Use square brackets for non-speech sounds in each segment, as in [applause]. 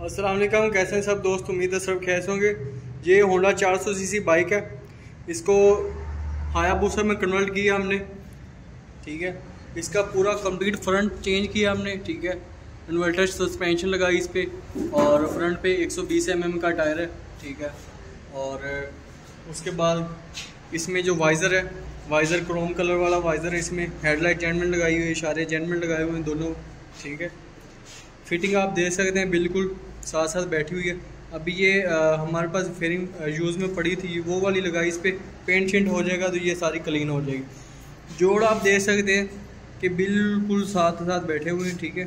वालेकुम कैसे हैं सब दोस्त? उम्मीद है सब कैसे होंगे। ये होंडा 400 सीसी बाइक है। इसको हायाबूसा में कन्वर्ट किया हमने। ठीक है? इसका पूरा कंप्लीट फ्रंट चेंज किया हमने। ठीक है? इन्वर्टर सस्पेंशन लगाई इस पर और फ्रंट पे 120 एम का टायर है। ठीक है? और उसके बाद इसमें जो वाइज़र है वाइज़र क्रोम कलर वाला वाइज़र है, इसमें हेडलाइट जेनमेंट लगाई हुई है, इशारे जेनमेंट लगाए हुए हैं दोनों। ठीक है? फिटिंग आप देख सकते हैं बिल्कुल। साथ साथ बैठी हुई है। अभी ये आ, हमारे पास फेरिंग यूज़ में पड़ी थी वो वाली लगाई इस पर पे, पेंट शेंट हो जाएगा तो ये सारी क्लीन हो जाएगी। जोड़ आप देख सकते हैं कि बिल्कुल साथ साथ बैठे हुए हैं ठीक है?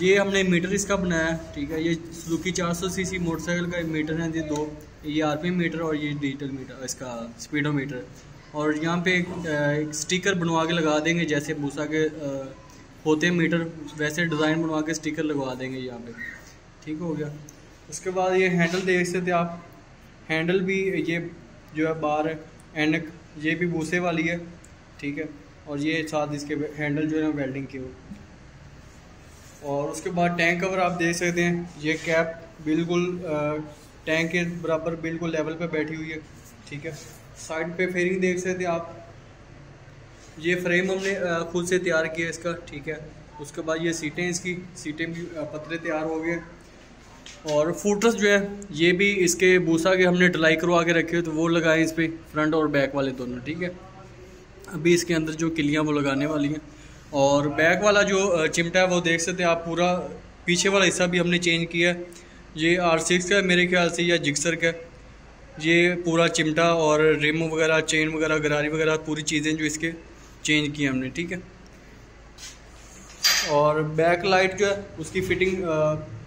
ये हमने मीटर इसका बनाया है ठीक है? ये सुजुकी 400 सीसी मोटरसाइकिल का मीटर है ये दो ये आरपीएम मीटर और ये डिजिटल मीटर इसका स्पीडोमीटर और यहाँ पे एक स्टिकर बनवा के लगा देंगे जैसे भूसा के होते मीटर, वैसे डिज़ाइन बनवा के स्टिकर लगवा देंगे यहाँ पे। ठीक हो गया। उसके बाद ये हैंडल देख सकते आप। हैंडल भी ये जो है बार एनक, ये भी भूसे वाली है। ठीक है। और ये साथ इसके हैंडल जो है वेल्डिंग के हो और उसके बाद टैंक कवर आप देख सकते हैं। ये कैप बिल्कुल टैंक के बराबर बिल्कुल लेवल पे बैठी हुई है। ठीक है। साइड पे फेरिंग देख सकते आप। ये फ्रेम हमने खुद से तैयार किया इसका, ठीक है। उसके बाद ये सीटें इसकी, सीटें भी पतले तैयार हो गए। और फूटर्स जो है, ये भी इसके भूसा के हमने डलाई करवा के रखे हुए तो वो लगाए इस पर फ्रंट और बैक वाले दोनों, ठीक है। अभी इसके अंदर जो किलियाँ वो लगाने वाली हैं। और बैक वाला जो चिमटा है, वो देख सकते हैं आप, पूरा पीछे वाला हिस्सा भी हमने चेंज किया है। ये आर सिक्स का मेरे ख्याल से, या जिक्सर का ये पूरा चिमटा और रिम वगैरह चेन वगैरह, गरारी वगैरह, पूरी चीज़ें जो इसके चेंज की हमने, ठीक है? और बैक लाइट जो है, उसकी फिटिंग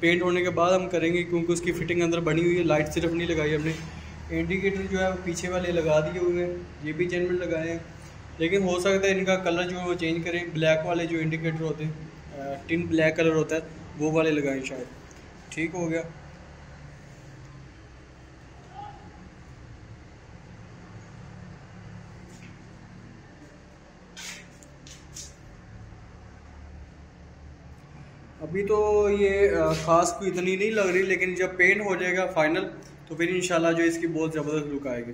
पेंट होने के बाद हम करेंगे, क्योंकि उसकी फिटिंग अंदर बनी हुई है लाइट सिर्फ़ नहीं लगाई हमने। इंडिकेटर जो है पीछे वाले लगा दिए हुए हैं, ये भी जेनमेंट लगाए हैं। लेकिन हो सकता है इनका कलर जो है, वो चेंज करें। ब्लैक वाले जो इंडिकेटर होते हैं टिन ब्लैक कलर होता है, वो वाले लगाएँ शायद। ठीक हो गया? अभी तो ये ख़ास कोई इतनी नहीं लग रही, लेकिन जब पेंट हो जाएगा फाइनल तो फिर इंशाल्लाह जो इसकी बहुत ज़बरदस्त लुक आएगी।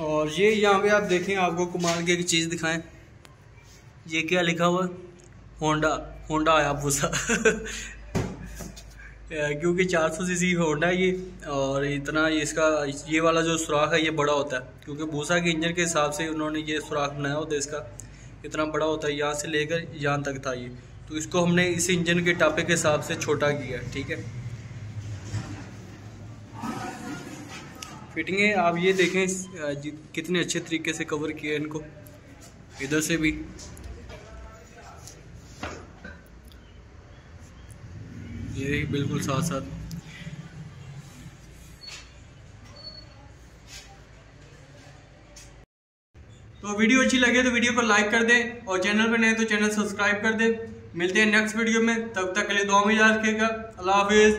और ये यहाँ पे आप देखें, आपको कुमार की एक चीज़ दिखाएँ। ये क्या लिखा हुआ? होंडा होंडा आया भूसा [laughs] क्योंकि 400 सीसी होंडा है ये, और इतना इसका, ये वाला जो सुराख है, ये बड़ा होता है। क्योंकि भूसा के इंजन के हिसाब से उन्होंने ये सुराख बनाया होता है इसका। इतना बड़ा होता है, यहाँ से लेकर यहाँ तक था ये। तो इसको हमने इस इंजन के टापे के हिसाब से छोटा किया, ठीक है? फिटिंग, आप ये देखें कितने अच्छे तरीके से कवर किया इनको। इधर से भी। ये देखिए बिल्कुल साथ साथ। तो वीडियो अच्छी लगे तो वीडियो को लाइक कर दें और चैनल पर नए तो चैनल सब्सक्राइब कर दें। मिलते हैं नेक्स्ट वीडियो में। तब तक के लिए दो में याद रखेगा अल्लाह हाफिज़।